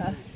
Huh?